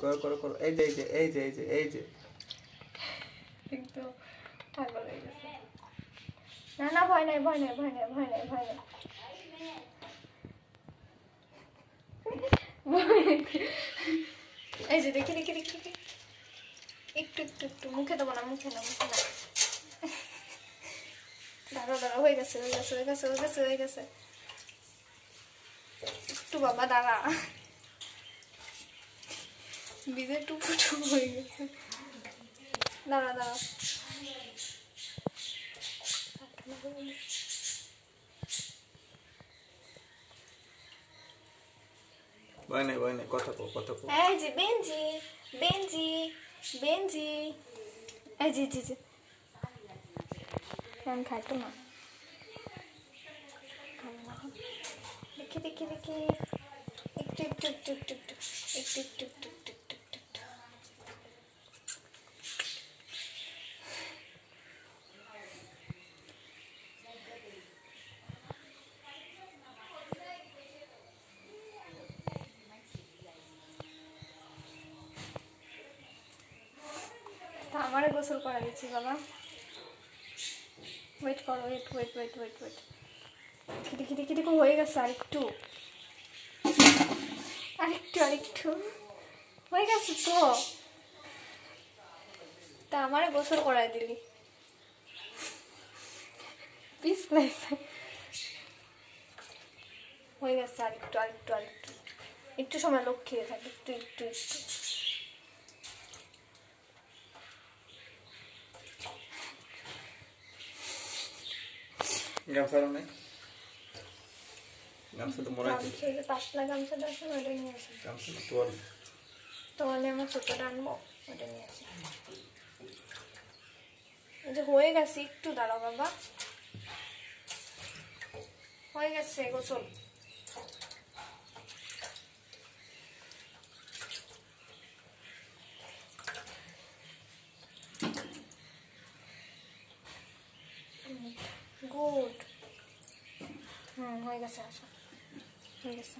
করো করো করো। এই যে এই যে এই যে এই যে এই যে। একদম পাগল হয়ে গেছে। না না, ভয় নাই ভয় নাই ভয় নাই ভয় নাই ভয় নাই। এই যে দেখি দেখি দেখি। একটু একটু একটু, মুখে দেবো না, মুখে না মুখে না। দাঁড়া দাঁড়া হয়ে গেছে হয়ে গেছে হয়ে গেছে হয়ে গেছে হয়ে গেছে। একটু বাবা, দাঁড়া। বিদে টুকু টুকু হয়ে গেছে। দাঁড়া দাঁড়া। ভয় নেই বেঞ্জি বেঞ্জি বেঞ্জি এই জি জি তো না। দেখি দেখি দেখি। একটু একটু একটু একটু একটু একটু একটু। তা আমারে গোসল করা গেছি বাবা। ওয়েট করো wait wait wait wait wait খিটি খিটি খিটি হয়ে গেছে আরেকটু। আরেকটু আরেকটু। হয়ে গেছে তো। তা আমারে গোসল করাই দিলি। পিস লাগছে হয়ে গেছে আরেকটু আরেকটু আরেকটু। একটু সময় লক্ষ্যে থাকে, একটু একটু একটু। গামছা নাই? গামছা তো মনে হয় গামছা যে পাতলা গামছাটা আছে না, ওটা নিয়ে আসি। গামছা তোয়াল তাহলে আমার ছোটটা আনব ওটা নিয়ে আসি। এই যে হয়ে গেছে একটু দাঁড়াও বাবা। হয়ে গেছে গোসল। গুড হুম হয়ে গেছে আসো। হয়ে গেছে।